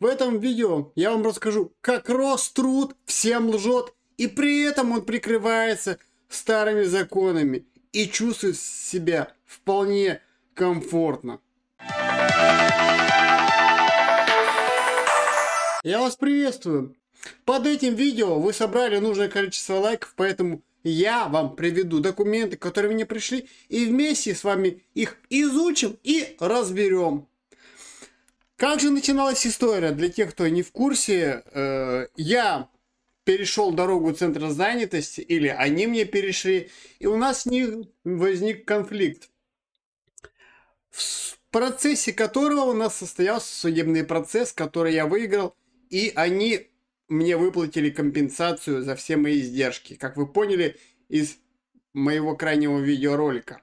В этом видео я вам расскажу, как Роструд всем лжет, и при этом он прикрывается старыми законами и чувствует себя вполне комфортно. Я вас приветствую. Под этим видео вы собрали нужное количество лайков, поэтому я вам приведу документы, которые мне пришли, и вместе с вами их изучим и разберем. Как же начиналась история? Для тех, кто не в курсе, э, я перешел дорогу центра занятости, или они мне перешли, и у нас не возник конфликт, в процессе которого у нас состоялся судебный процесс, который я выиграл, и они мне выплатили компенсацию за все мои издержки, как вы поняли из моего крайнего видеоролика.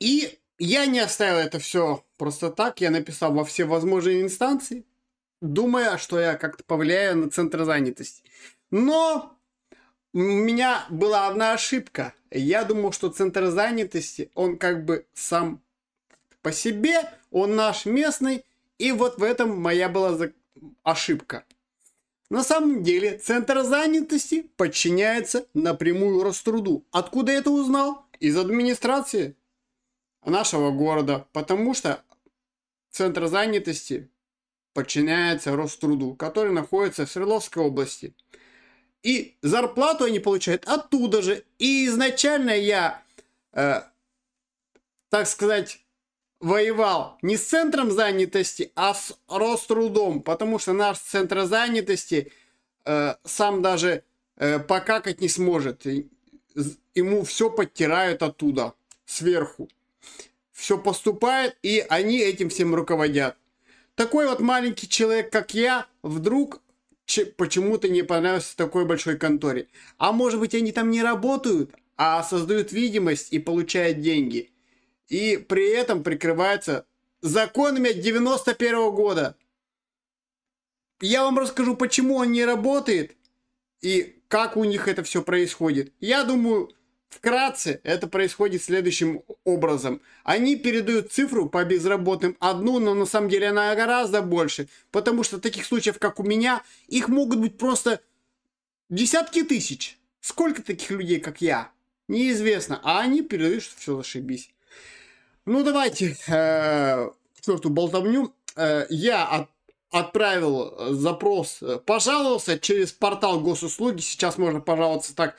И я не оставил это все просто так, я написал во все возможные инстанции, думая, что я как-то повлияю на центр занятости. Но у меня была одна ошибка. Я думал, что центр занятости, он как бы сам по себе, он наш местный, и вот в этом моя была ошибка. На самом деле, центр занятости подчиняется напрямую Роструду. Откуда это узнал? Из администрации нашего города, потому что центр занятости подчиняется Роструду, который находится в Свердловской области. И зарплату они получают оттуда же. И изначально я, э, так сказать, воевал не с центром занятости, а с Рострудом, потому что наш центр занятости э, сам даже э, покакать не сможет. Ему все подтирают оттуда, сверху все поступает, и они этим всем руководят. Такой вот маленький человек, как я, вдруг почему-то не понравился такой большой конторе. А может быть, они там не работают, а создают видимость и получают деньги. И при этом прикрываются законами 91 -го года. Я вам расскажу, почему он не работает и как у них это все происходит. Я думаю, Вкратце это происходит следующим образом. Они передают цифру по безработным одну, но на самом деле она гораздо больше. Потому что таких случаев, как у меня, их могут быть просто десятки тысяч. Сколько таких людей, как я? Неизвестно. А они передают, что все зашибись. Ну давайте, э, черту болтовню. Э, я от, отправил запрос, э, пожаловался через портал госуслуги. Сейчас можно пожаловаться так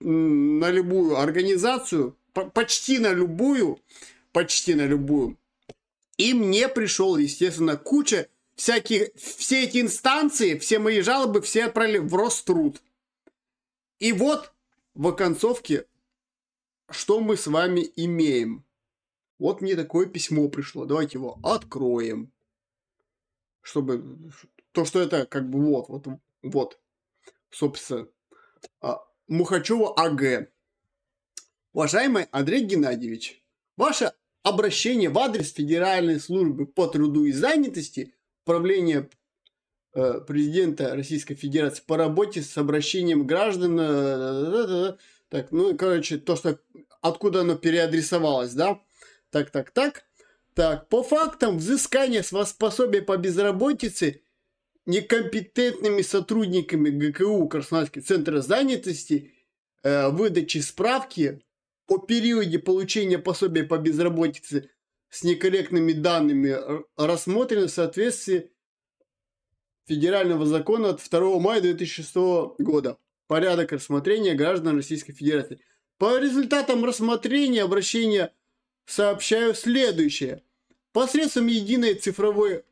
на любую организацию, почти на любую, почти на любую. И мне пришел, естественно, куча всяких, все эти инстанции, все мои жалобы, все отправили в Роструд. И вот в оконцовке, что мы с вами имеем. Вот мне такое письмо пришло. Давайте его откроем. Чтобы... То, что это как бы вот, вот, вот. Собственно, а, Мухачева АГ. Уважаемый Андрей Геннадьевич, ваше обращение в адрес Федеральной службы по труду и занятости Управления э, президента Российской Федерации по работе с обращением граждан. Э, так, ну, короче, то, что откуда оно переадресовалось, да? Так, так, так. Так, по фактам взыскания с вас пособия по безработице некомпетентными сотрудниками ГКУ Краснодарский центр занятости э, выдачи справки о периоде получения пособия по безработице с некорректными данными рассмотрены в соответствии федерального закона от 2 мая 2006 года. Порядок рассмотрения граждан Российской Федерации. По результатам рассмотрения обращения сообщаю следующее. Посредством единой цифровой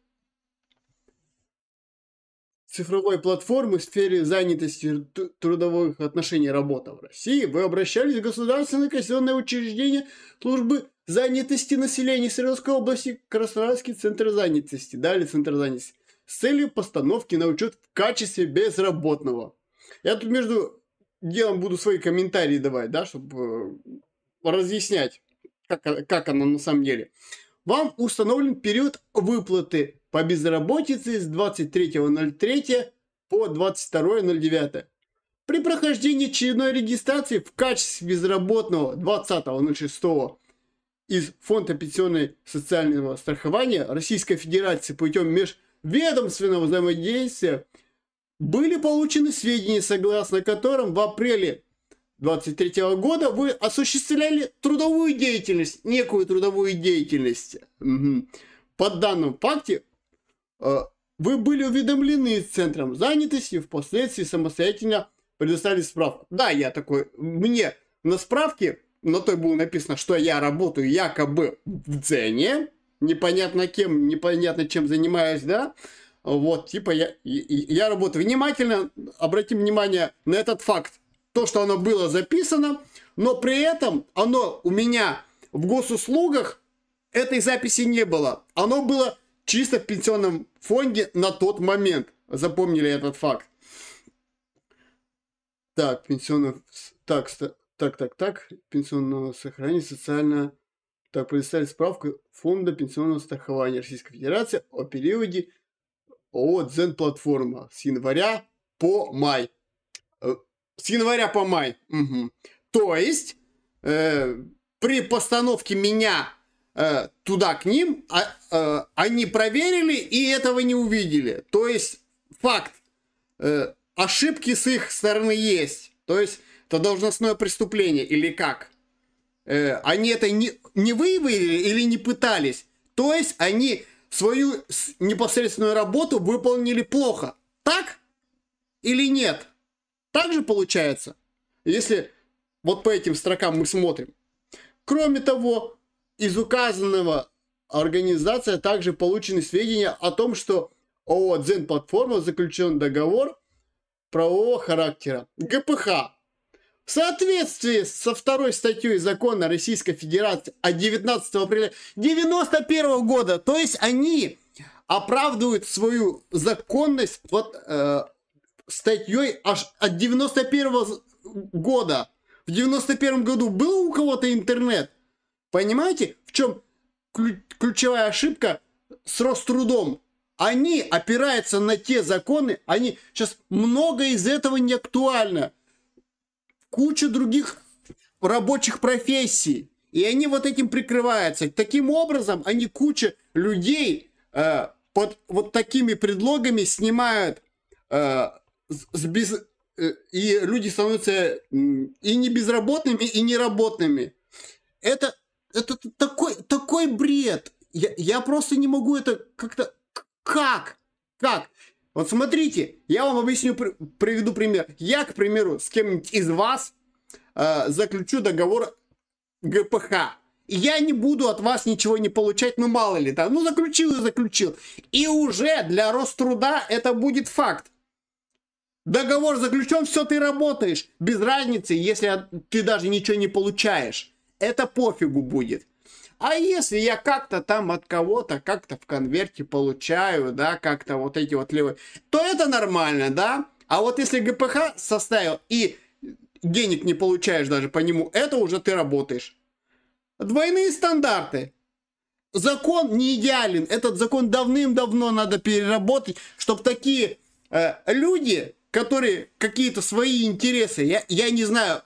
цифровой платформы в сфере занятости трудовых отношений работа в России, вы обращались в государственное казенное учреждение службы занятости населения Свердловской области, Краснодарский центр занятости, далее центр занятости, с целью постановки на учет в качестве безработного. Я тут между делом буду свои комментарии давать, да, чтобы э, разъяснять, как, как оно на самом деле. Вам установлен период выплаты по безработице с 23.03 по 22.09. При прохождении очередной регистрации в качестве безработного 20.06 из Фонда пенсионного социального страхования Российской Федерации путем ведомственного взаимодействия были получены сведения, согласно которым в апреле 23 года вы осуществляли трудовую деятельность, некую трудовую деятельность. Угу. По данному факте вы были уведомлены Центром занятости, впоследствии самостоятельно предоставили справку. Да, я такой, мне на справке, на той было написано, что я работаю якобы в Дзене, непонятно кем, непонятно чем занимаюсь, да, вот, типа я, я работаю. Внимательно обратим внимание на этот факт. То, что оно было записано, но при этом оно у меня в госуслугах этой записи не было. Оно было чисто в пенсионном фонде на тот момент. Запомнили этот факт. Так, пенсионный... Так, так, так, так. Пенсионного сохранения социально... Так, предоставить справку Фонда пенсионного страхования Российской Федерации о периоде ООО «Дзен-платформа» с января по май. Э, с января по май. Угу. То есть, э, при постановке меня э, туда к ним, а, э, они проверили и этого не увидели. То есть, факт, э, ошибки с их стороны есть. То есть, это должностное преступление или как? Э, они это не, не выявили или не пытались. То есть, они свою непосредственную работу выполнили плохо. Так или нет? Так же получается, если вот по этим строкам мы смотрим. Кроме того, из указанного организация также получены сведения о том, что ООО «Дзен Платформа» заключен договор правового характера. ГПХ в соответствии со второй статьей закона Российской Федерации от 19 апреля 91 года, то есть они оправдывают свою законность вот э, статьей аж от 91 года. В 91 году был у кого-то интернет? Понимаете, в чем ключевая ошибка с Рострудом? Они опираются на те законы, они сейчас много из этого не актуально куча других рабочих профессий. И они вот этим прикрываются. Таким образом, они куча людей э, под вот такими предлогами снимают э, с без, э, и люди становятся и не безработными, и неработными. Это, это такой, такой бред. Я, я просто не могу это как-то... Как? Как? Вот смотрите, я вам объясню, приведу пример. Я, к примеру, с кем-нибудь из вас э, заключу договор ГПХ. Я не буду от вас ничего не получать, ну мало ли, да, ну заключил и заключил. И уже для Роструда это будет факт. Договор заключен, все, ты работаешь. Без разницы, если ты даже ничего не получаешь. Это пофигу будет. А если я как-то там от кого-то как-то в конверте получаю, да, как-то вот эти вот левые, то это нормально, да? А вот если ГПХ составил и денег не получаешь даже по нему, это уже ты работаешь. Двойные стандарты. Закон не идеален. Этот закон давным-давно надо переработать, чтобы такие э, люди, которые какие-то свои интересы, я, я не знаю,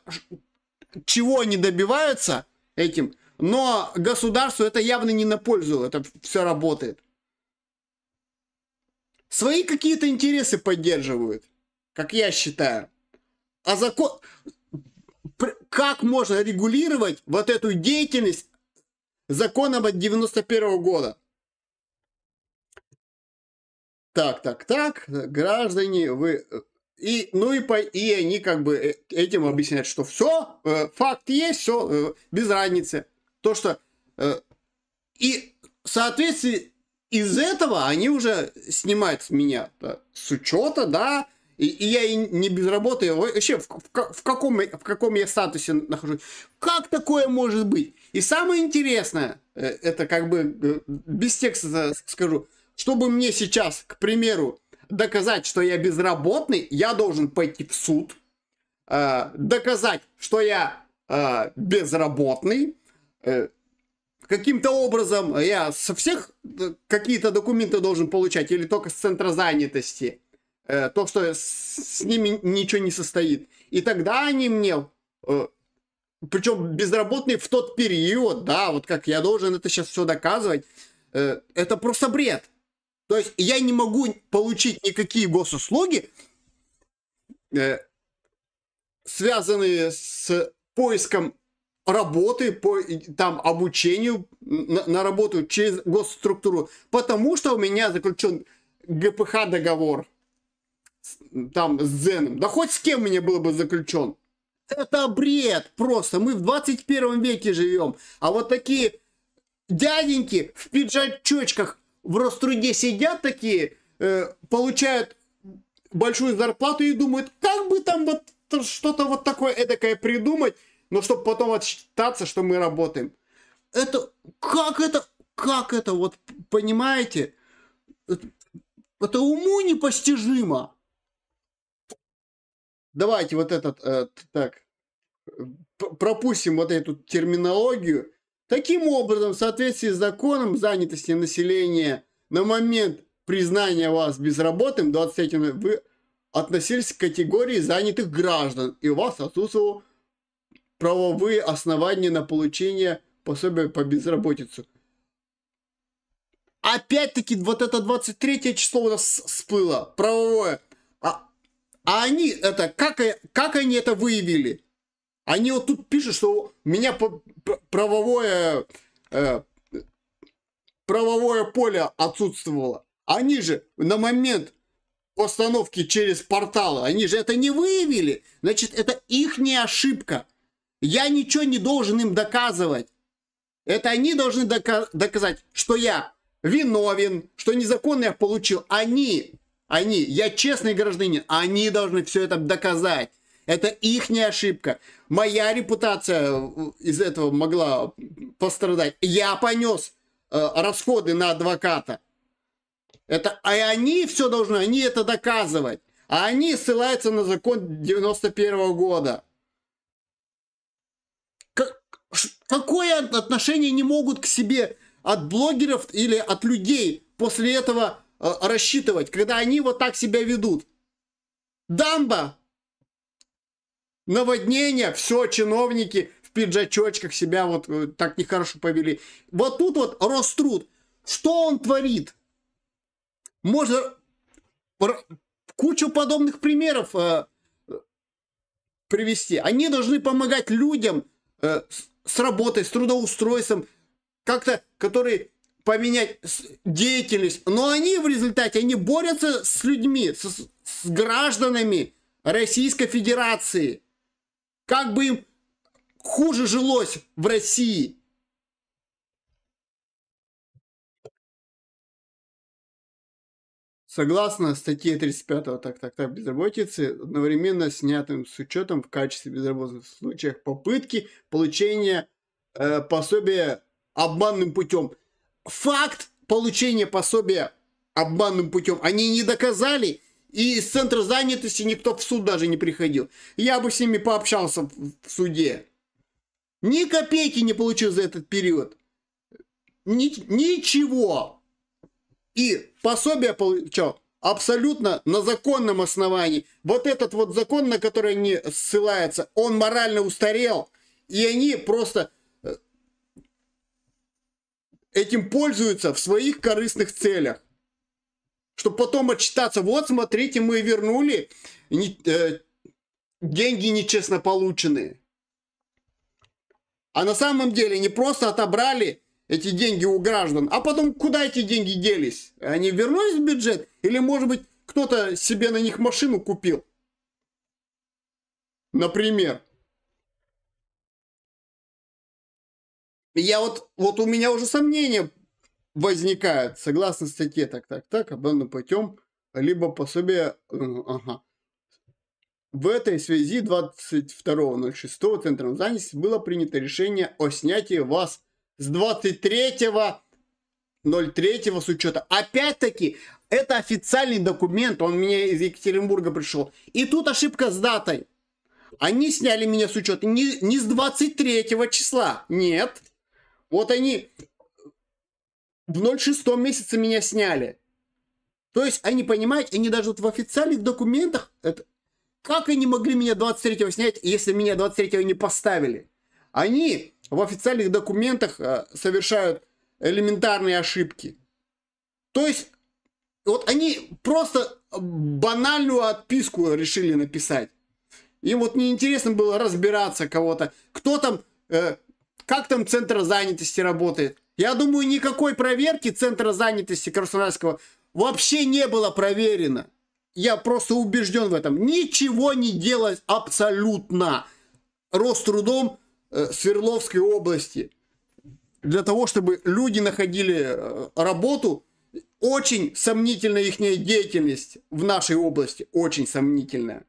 чего они добиваются этим, но государству это явно не на пользу, это все работает. Свои какие-то интересы поддерживают, как я считаю. А закон... Как можно регулировать вот эту деятельность законом от 91 года? Так, так, так, граждане, вы... И, ну и, по, и они как бы э, этим объясняют, что все, э, факт есть, все, э, без разницы. То, что... Э, и в соответствии из этого они уже снимают с меня да, с учета, да, и, и я и не без работы, вообще в, в, в, каком, в каком я статусе нахожусь. Как такое может быть? И самое интересное, э, это как бы э, без текста скажу, чтобы мне сейчас, к примеру, доказать, что я безработный, я должен пойти в суд, э, доказать, что я э, безработный, Э, каким-то образом я со всех э, какие-то документы должен получать или только с центра занятости, э, то, что с ними ничего не состоит. И тогда они мне, причем безработные в тот период, да, вот как я должен это сейчас все доказывать, это просто бред. То есть я не могу получить никакие госуслуги, э, связанные с поиском работы, по там обучению на, на работу через госструктуру, потому что у меня заключен ГПХ договор там с Зеном. Да хоть с кем мне было бы заключен. Это бред просто. Мы в 21 веке живем. А вот такие дяденьки в пиджачочках в Роструде сидят такие, э, получают большую зарплату и думают, как бы там вот что-то вот такое эдакое придумать, но чтобы потом отчитаться, что мы работаем. Это, как это, как это, вот, понимаете? Это, это уму непостижимо. Давайте вот этот, э, так, пропустим вот эту терминологию. Таким образом, в соответствии с законом занятости населения на момент признания вас безработным, 23 вы относились к категории занятых граждан, и у вас отсутствовало правовые основания на получение пособия по безработице. Опять-таки, вот это 23 число у нас всплыло, правовое. А, а они это, как, как они это выявили? Они вот тут пишут, что меня правовое, э, правовое поле отсутствовало. Они же на момент постановки через порталы, они же это не выявили. Значит, это их не ошибка. Я ничего не должен им доказывать. Это они должны дока доказать, что я виновен, что незаконно я получил. Они, они, я честный гражданин, они должны все это доказать. Это их не ошибка. Моя репутация э, из этого могла пострадать. Я понес э, расходы на адвоката. Это, а они все должны, они это доказывать. А они ссылаются на закон 91 -го года. Как, какое отношение не могут к себе от блогеров или от людей после этого э, рассчитывать, когда они вот так себя ведут? Дамба наводнение, все, чиновники в пиджачочках себя вот э, так нехорошо повели. Вот тут вот Роструд, что он творит? Можно кучу подобных примеров э, привести. Они должны помогать людям э, с работой, с трудоустройством, как-то, которые поменять деятельность. Но они в результате, они борются с людьми, с, с гражданами Российской Федерации как бы им хуже жилось в России. Согласно статье 35 так, так, так, безработицы, одновременно снятым с учетом в качестве безработных случаях попытки получения э, пособия обманным путем. Факт получения пособия обманным путем они не доказали, и из центра занятости никто в суд даже не приходил. Я бы с ними пообщался в суде. Ни копейки не получил за этот период. Ни, ничего. И пособие получал абсолютно на законном основании. Вот этот вот закон, на который они ссылаются, он морально устарел. И они просто э, этим пользуются в своих корыстных целях чтобы потом отчитаться. Вот, смотрите, мы вернули не, э, деньги нечестно полученные. А на самом деле не просто отобрали эти деньги у граждан, а потом куда эти деньги делись? Они вернулись в бюджет? Или, может быть, кто-то себе на них машину купил? Например. Я вот, вот у меня уже сомнения возникает, согласно статье так, так, так, обданным путем, либо пособие, ага. В этой связи 22.06 Центром занятости было принято решение о снятии вас с 23.03 с учета. Опять-таки, это официальный документ, он мне из Екатеринбурга пришел. И тут ошибка с датой. Они сняли меня с учета не, не с 23 числа, нет. Вот они в 06 месяце меня сняли. То есть они, понимаете, они даже вот в официальных документах, это, как они могли меня 23-го снять, если меня 23-го не поставили? Они в официальных документах э, совершают элементарные ошибки. То есть Вот они просто банальную отписку решили написать. Им вот неинтересно было разбираться кого-то. Кто там, э, как там центр занятости работает. Я думаю, никакой проверки центра занятости Краснодарского вообще не было проверено. Я просто убежден в этом. Ничего не делать абсолютно. Рострудом э, Свердловской области. Для того, чтобы люди находили э, работу, очень сомнительная их деятельность в нашей области. Очень сомнительная.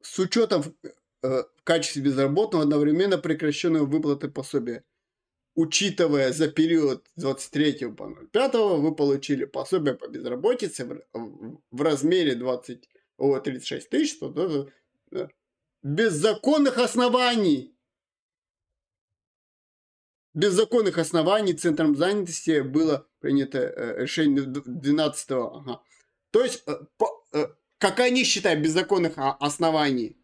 С учетом э, качестве безработного одновременно прекращенной выплаты пособия учитывая за период с 23 по 05 вы получили пособие по безработице в, в размере 20, о, 36 тысяч, то, то, то, без законных оснований. Без законных оснований Центром занятости было принято э, решение 12 ага. То есть, э, э, как они считают без законных оснований,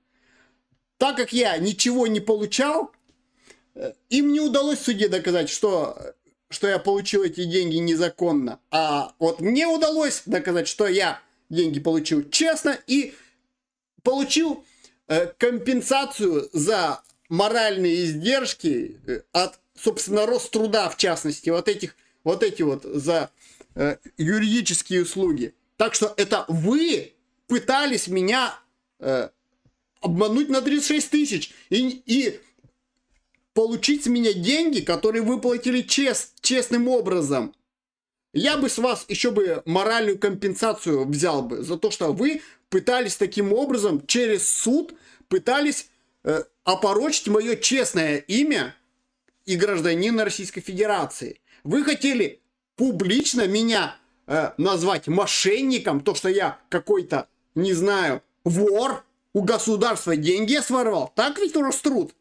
так как я ничего не получал, им не удалось в суде доказать, что, что я получил эти деньги незаконно. А вот мне удалось доказать, что я деньги получил честно и получил э, компенсацию за моральные издержки э, от, собственно, Роструда, в частности, вот этих, вот эти вот за э, юридические услуги. Так что это вы пытались меня э, обмануть на 36 тысяч. И, и получить с меня деньги, которые выплатили чест, честным образом. Я бы с вас еще бы моральную компенсацию взял бы за то, что вы пытались таким образом через суд пытались э, опорочить мое честное имя и гражданина Российской Федерации. Вы хотели публично меня э, назвать мошенником, то, что я какой-то, не знаю, вор, у государства деньги своровал. Так ведь Роструд?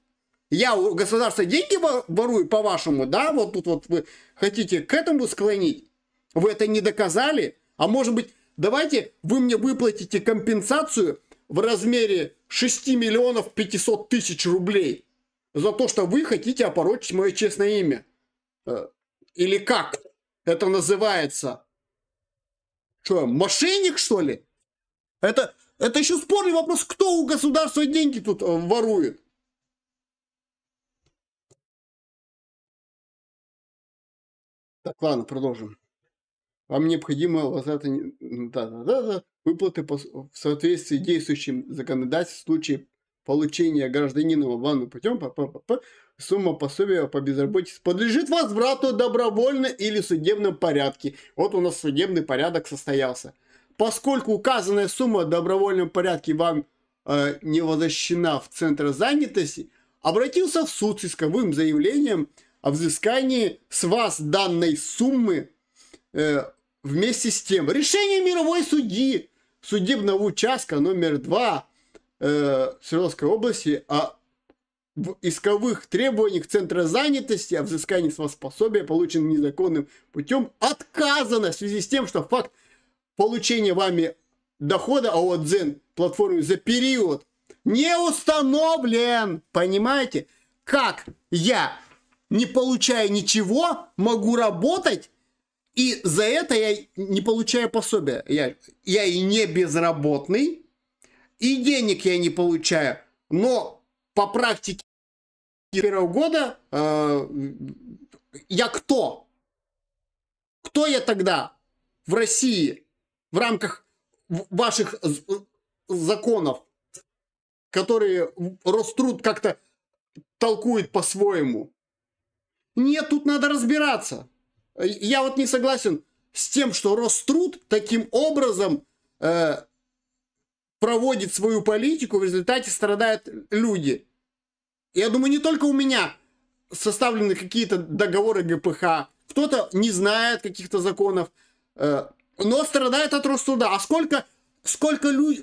я у государства деньги ворую, по-вашему, да, вот тут вот вы хотите к этому склонить, вы это не доказали, а может быть, давайте вы мне выплатите компенсацию в размере 6 миллионов 500 тысяч рублей за то, что вы хотите опорочить мое честное имя. Э, или как это называется? Что, мошенник, что ли? Это, это еще спорный вопрос, кто у государства деньги тут э, ворует. Так, ладно, продолжим. Вам необходимо возврата да, да, да, да, выплаты по, в соответствии с действующим законодательством в случае получения гражданином обманным путем по, по, по, сумма пособия по безработице подлежит возврату добровольно или в судебном порядке. Вот у нас судебный порядок состоялся. Поскольку указанная сумма в добровольном порядке вам э, не возвращена в центр занятости, обратился в суд с исковым заявлением о взыскании с вас данной суммы э, вместе с тем. Решение мировой судьи судебного участка номер 2 э, Свердловской области о в исковых требованиях Центра занятости о взыскании с вас пособия, полученным незаконным путем, отказано в связи с тем, что факт получения вами дохода ООО «Дзен» платформы за период не установлен. Понимаете? Как я не получая ничего, могу работать, и за это я не получаю пособия. Я, я и не безработный, и денег я не получаю. Но по практике первого года э, я кто? Кто я тогда в России в рамках ваших законов, которые Роструд как-то толкует по-своему? Нет, тут надо разбираться. Я вот не согласен с тем, что Роструд таким образом э, проводит свою политику, в результате страдают люди. Я думаю, не только у меня составлены какие-то договоры ГПХ, кто-то не знает каких-то законов, э, но страдает от Роструда. А сколько, сколько, лю,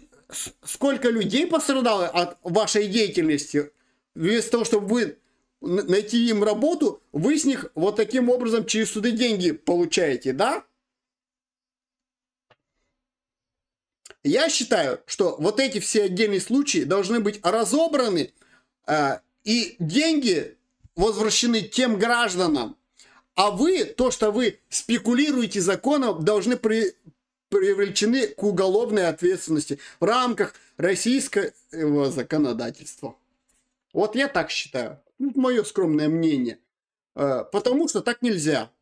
сколько людей пострадало от вашей деятельности, вместо того, чтобы вы найти им работу, вы с них вот таким образом через суды деньги получаете, да? Я считаю, что вот эти все отдельные случаи должны быть разобраны, э, и деньги возвращены тем гражданам, А вы, то, что вы спекулируете законом, должны при, привлечены к уголовной ответственности в рамках российского законодательства. Вот я так считаю. Ну, мое скромное мнение. Э, потому что так нельзя.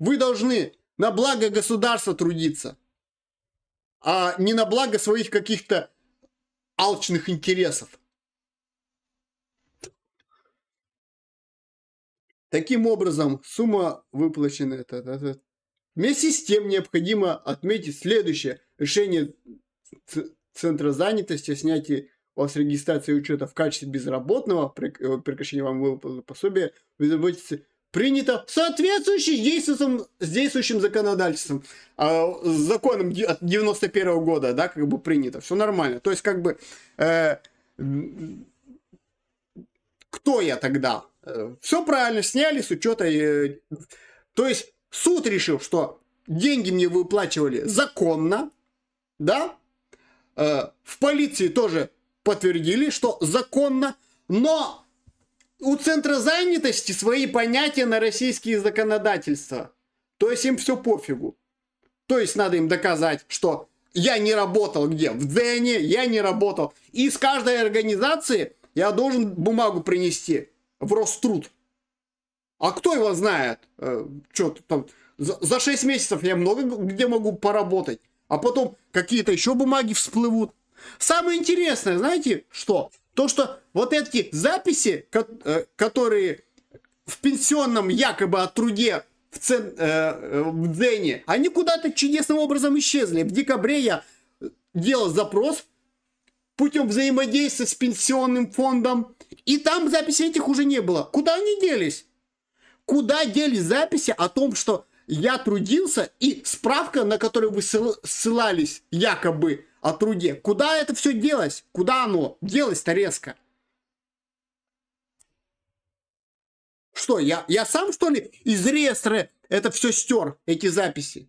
Вы должны на благо государства трудиться, а не на благо своих каких-то алчных интересов. Таким образом, сумма выплачена. Это. Вместе с тем необходимо отметить следующее. Решение Центра занятости о снятии вас регистрации учета в качестве безработного, э, прекращение вам выплаты пособия, безработицы, принято в соответствующей с действующим, действующим законодательством, э, с законом от 91 -го года, да, как бы принято, все нормально. То есть, как бы, э, кто я тогда? Все правильно, сняли с учета. Э, то есть, суд решил, что деньги мне выплачивали законно, да, э, в полиции тоже подтвердили, что законно, но у Центра занятости свои понятия на российские законодательства. То есть им все пофигу. То есть надо им доказать, что я не работал где? В Дзене я не работал. И с каждой организации я должен бумагу принести в Роструд. А кто его знает? Э, что там? За, за 6 месяцев я много где могу поработать. А потом какие-то еще бумаги всплывут. Самое интересное, знаете, что? То, что вот эти записи, э, которые в пенсионном якобы о труде в, цен, э, в Дзене, они куда-то чудесным образом исчезли. В декабре я делал запрос путем взаимодействия с пенсионным фондом, и там записи этих уже не было. Куда они делись? Куда делись записи о том, что я трудился, и справка, на которую вы ссылались якобы о труде. Куда это все делось? Куда оно делось-то резко? Что, я, я сам, что ли, из реестра это все стер, эти записи?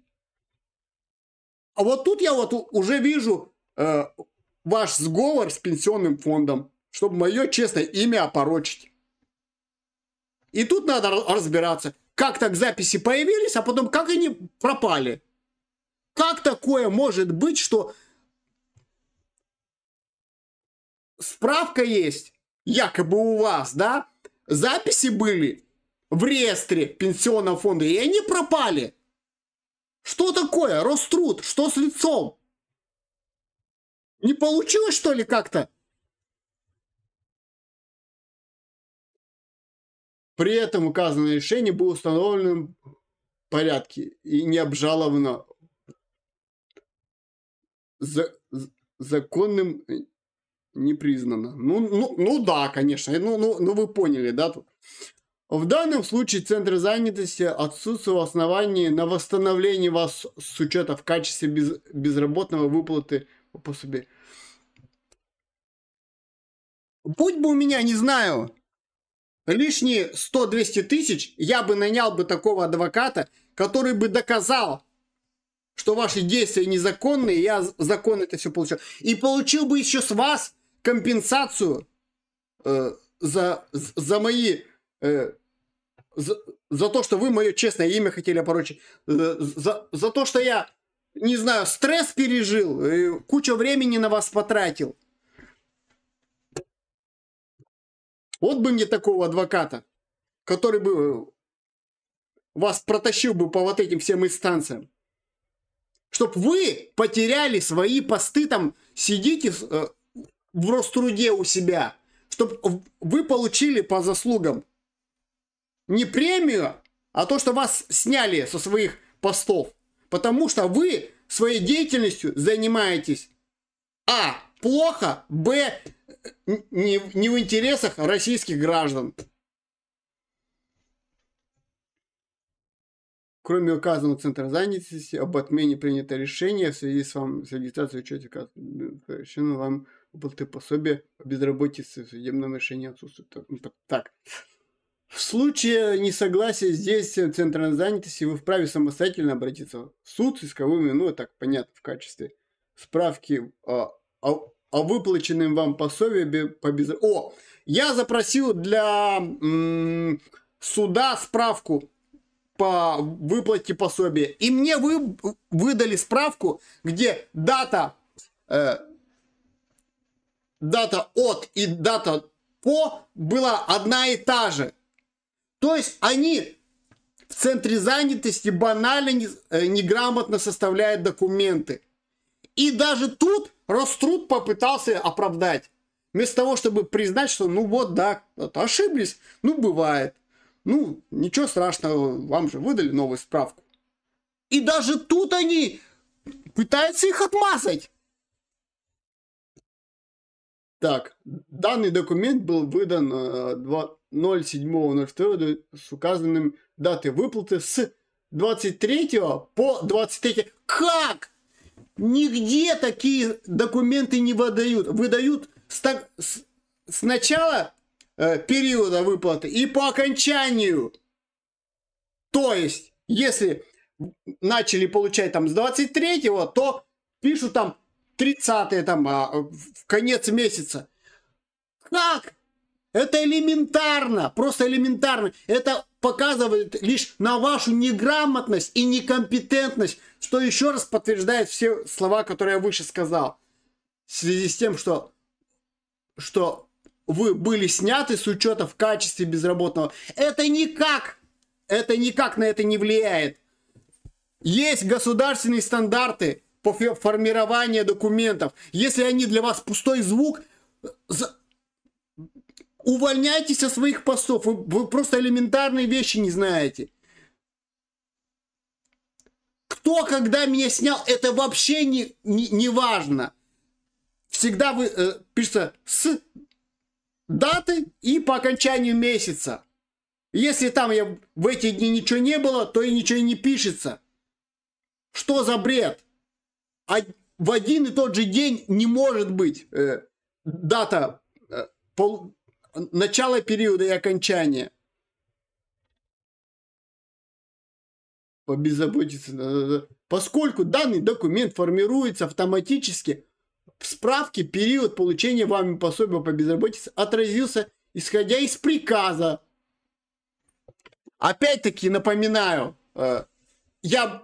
А вот тут я вот уже вижу э, ваш сговор с пенсионным фондом, чтобы мое честное имя опорочить. И тут надо разбираться, как так записи появились, а потом как они пропали. Как такое может быть, что справка есть, якобы у вас, да, записи были в реестре пенсионного фонда, и они пропали. Что такое? Роструд, что с лицом? Не получилось, что ли, как-то? При этом указанное решение было установлено в порядке и не обжаловано за, законным не признано. Ну, ну, ну да, конечно. Ну, ну, ну вы поняли, да? В данном случае Центр занятости отсутствовал оснований на восстановление вас с учета в качестве без, безработного выплаты по себе. Будь бы у меня, не знаю, лишние 100-200 тысяч, я бы нанял бы такого адвоката, который бы доказал, что ваши действия незаконные, я законно это все получил. И получил бы еще с вас компенсацию э, за, за мои... Э, за, за то, что вы мое честное имя хотели опорочить. Э, за, за то, что я, не знаю, стресс пережил, э, кучу времени на вас потратил. Вот бы мне такого адвоката, который бы вас протащил бы по вот этим всем инстанциям. Чтоб вы потеряли свои посты, там сидите э, в Роструде у себя, чтобы вы получили по заслугам не премию, а то, что вас сняли со своих постов. Потому что вы своей деятельностью занимаетесь А. Плохо, Б. Не, не в интересах российских граждан. Кроме указанного Центра занятости, об отмене принято решение в связи с, вам, с регистрацией учете решено вам выплаты пособия по безработице в судебном решении отсутствует. Ну, так. В случае несогласия с действием Центра занятости вы вправе самостоятельно обратиться в суд с исковыми, ну, так понятно, в качестве справки о, о, о выплаченном вам пособии по безработице. О, я запросил для м- суда справку по выплате пособия. И мне вы, выдали справку, где дата, э, дата от и дата по была одна и та же. То есть они в центре занятости банально не, э, неграмотно составляют документы. И даже тут Роструд попытался оправдать. Вместо того, чтобы признать, что ну вот, да, ошиблись, ну бывает. Ну, ничего страшного, вам же выдали новую справку. И даже тут они пытаются их отмазать. Так, данный документ был выдан 07.02 э, с указанным датой выплаты с 23 по 23. Как? Нигде такие документы не выдают. Выдают с начала э, периода выплаты и по окончанию. То есть, если начали получать там с 23-го, то пишут там 30 там, а, в конец месяца. Как? Это элементарно, просто элементарно. Это показывает лишь на вашу неграмотность и некомпетентность, что еще раз подтверждает все слова, которые я выше сказал. В связи с тем, что, что вы были сняты с учета в качестве безработного. Это никак, это никак на это не влияет. Есть государственные стандарты по формированию документов. Если они для вас пустой звук, увольняйтесь со своих постов. Вы, вы просто элементарные вещи не знаете. Кто когда меня снял, это вообще не, не, не важно. Всегда вы э, пишется с даты и по окончанию месяца. Если там я в эти дни ничего не было, то и ничего не пишется. Что за бред? А в один и тот же день не может быть э, дата э, пол, начала периода и окончания. Побезаботиться. Поскольку данный документ формируется автоматически в справке период получения вами пособия по безработице отразился, исходя из приказа. Опять-таки напоминаю, э, я,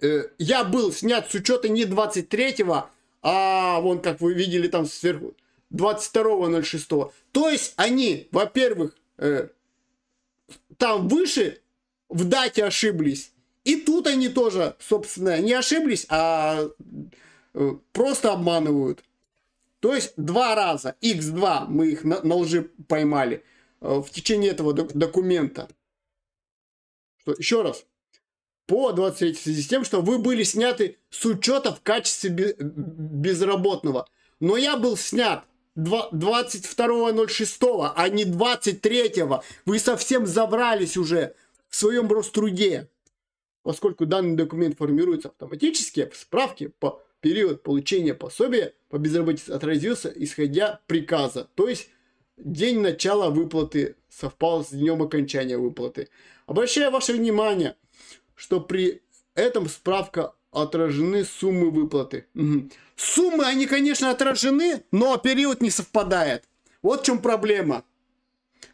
э, я был снят с учета не 23-го, а вон, как вы видели там сверху, 22.06. То есть они, во-первых, э, там выше в дате ошиблись. И тут они тоже, собственно, не ошиблись, а Э, просто обманывают. То есть два раза, x2 мы их на, на лжи поймали э, в течение этого документа. Что, еще раз. По 23 в связи с тем, что вы были сняты с учета в качестве безработного. Но я был снят 22.06, а не 23. Вы совсем забрались уже в своем Роструде. Поскольку данный документ формируется автоматически в справке по период получения пособия по безработице отразился, исходя приказа, то есть день начала выплаты совпал с днем окончания выплаты. Обращаю ваше внимание, что при этом справка отражены суммы выплаты. Угу. Суммы, они, конечно, отражены, но период не совпадает. Вот в чем проблема.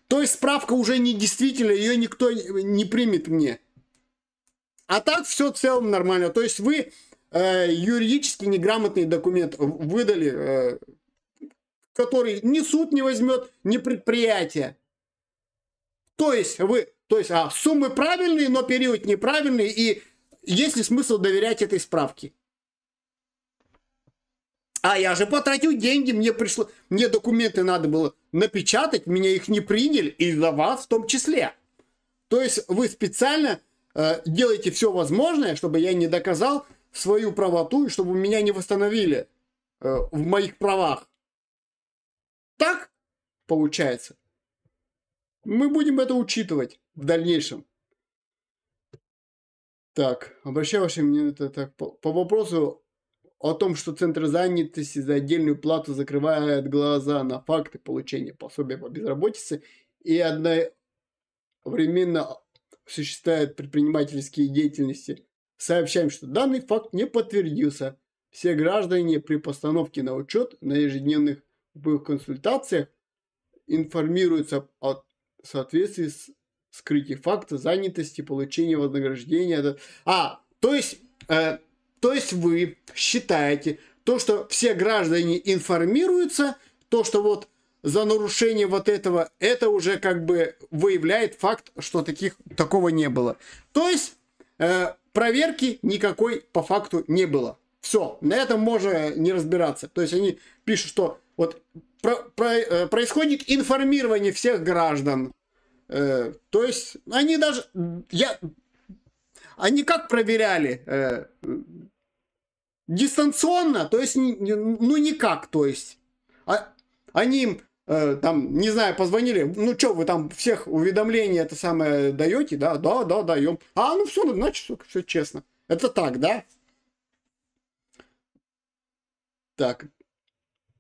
То есть справка уже не действительно, ее никто не примет мне. А так все в целом нормально. То есть вы э, юридически неграмотный документ выдали, э, который ни суд не возьмет, ни предприятие. То есть вы, то есть, а, суммы правильные, но период неправильный, и есть ли смысл доверять этой справке? А я же потратил деньги, мне пришло, мне документы надо было напечатать, меня их не приняли, и за вас в том числе. То есть вы специально э, делаете все возможное, чтобы я не доказал, свою правоту и чтобы меня не восстановили э, в моих правах. Так получается. Мы будем это учитывать в дальнейшем. Так, обращаю ваше внимание это, так, по, по вопросу о том, что Центр занятости за отдельную плату закрывает глаза на факты получения пособия по безработице и одновременно осуществляет предпринимательские деятельности Сообщаем, что данный факт не подтвердился. Все граждане при постановке на учет на ежедневных консультациях информируются о соответствии с скрытие факта занятости, получения вознаграждения. А, то есть, э, то есть вы считаете, то, что все граждане информируются, то, что вот за нарушение вот этого, это уже как бы выявляет факт, что таких, такого не было. То есть э, проверки никакой по факту не было. Все, на этом можно не разбираться. То есть они пишут, что вот про, про, э, происходит информирование всех граждан. Э, то есть они даже... Я, они как проверяли? Э, дистанционно, то есть, ну никак, то есть. А, они им там, не знаю, позвонили, ну что, вы там всех уведомления это самое даете, да? Да, да, даем. А, ну все, значит, все честно. Это так, да? Так.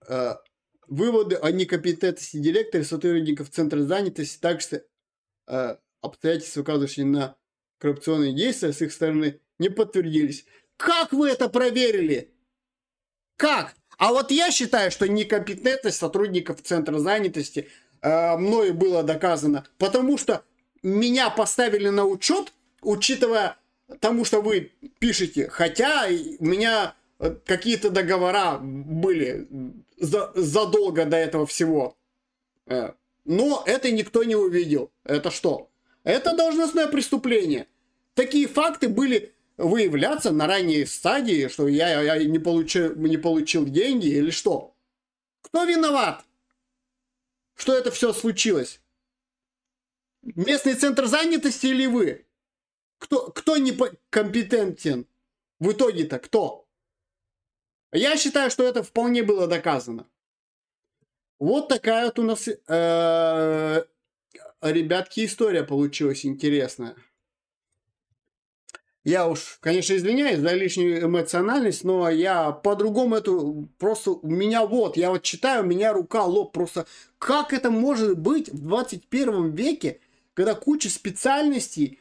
Э, выводы о некомпетентности директора и сотрудников Центра занятости, также э, обстоятельства, указывающие на коррупционные действия с их стороны, не подтвердились. Как вы это проверили? Как? А вот я считаю, что некомпетентность сотрудников Центра занятости э, мною было доказано, потому что меня поставили на учет, учитывая тому, что вы пишете, хотя у меня э, какие-то договора были за, задолго до этого всего. Э, но это никто не увидел. Это что? Это должностное преступление. Такие факты были выявляться на ранней стадии, что я, я не, получил, не получил деньги или что? Кто виноват, что это все случилось? Местный центр занятости или вы? Кто, кто некомпетентен? В итоге-то кто? Я считаю, что это вполне было доказано. Вот такая вот у нас, э, ребятки, история получилась интересная. Я уж, конечно, извиняюсь за лишнюю эмоциональность, но я по-другому эту просто... У меня вот, я вот читаю, у меня рука, лоб просто... Как это может быть в 21 веке, когда куча специальностей,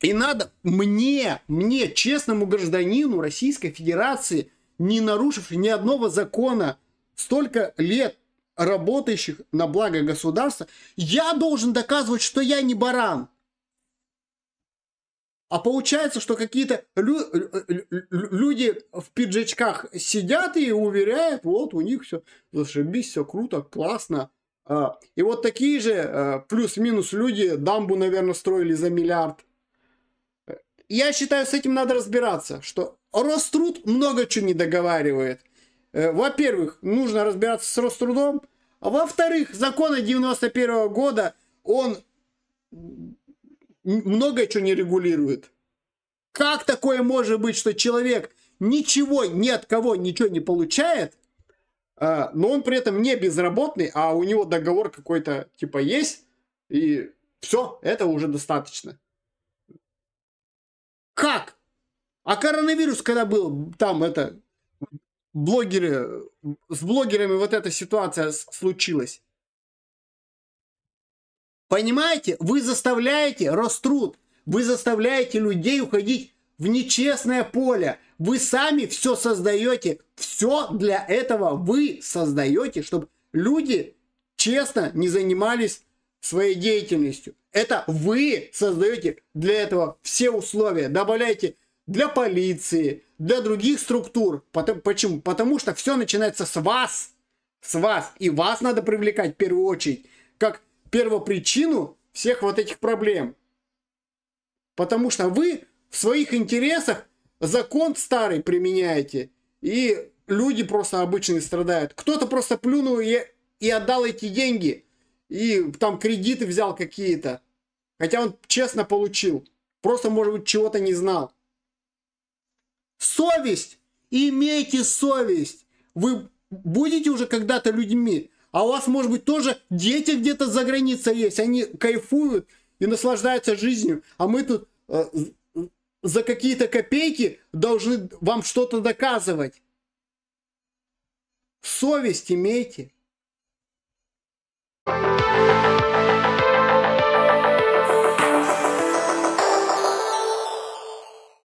и надо мне, мне, честному гражданину Российской Федерации, не нарушивший ни одного закона, столько лет работающих на благо государства, я должен доказывать, что я не баран. А получается, что какие-то лю- люди в пиджачках сидят и уверяют, вот у них все зашибись, все круто, классно. А, и вот такие же а, плюс-минус люди дамбу, наверное, строили за миллиард. Я считаю, с этим надо разбираться, что Роструд много чего не договаривает. Э, во-первых, нужно разбираться с Рострудом. А во-вторых, законы 91 года, он многое что не регулирует. Как такое может быть, что человек ничего ни от кого ничего не получает, а, но он при этом не безработный, а у него договор какой-то типа есть, и все, это уже достаточно. Как? А коронавирус, когда был, там это, блогеры, с блогерами вот эта ситуация случилась. Понимаете? Вы заставляете Роструд, вы заставляете людей уходить в нечестное поле. Вы сами все создаете. Все для этого вы создаете, чтобы люди честно не занимались своей деятельностью. Это вы создаете для этого все условия. Добавляйте для полиции, для других структур. Почему? Потому что все начинается с вас. С вас. И вас надо привлекать в первую очередь. Как первопричину всех вот этих проблем. Потому что вы в своих интересах закон старый применяете, и люди просто обычные страдают. Кто-то просто плюнул и, и отдал эти деньги, и там кредиты взял какие-то. Хотя он честно получил. Просто, может быть, чего-то не знал. Совесть! Имейте совесть! Вы будете уже когда-то людьми. А у вас, может быть, тоже дети где-то за границей есть. Они кайфуют и наслаждаются жизнью. А мы тут э, за какие-то копейки должны вам что-то доказывать. Совесть имейте. thank you